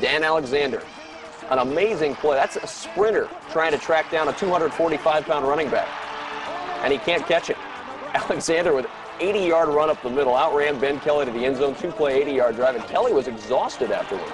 Dan Alexander. An amazing play. That's a sprinter trying to track down a 245-pound running back. And he can't catch it. Alexander with 80-yard run up the middle, outran Ben Kelly to the end zone, two-play 80-yard drive, and Kelly was exhausted afterwards.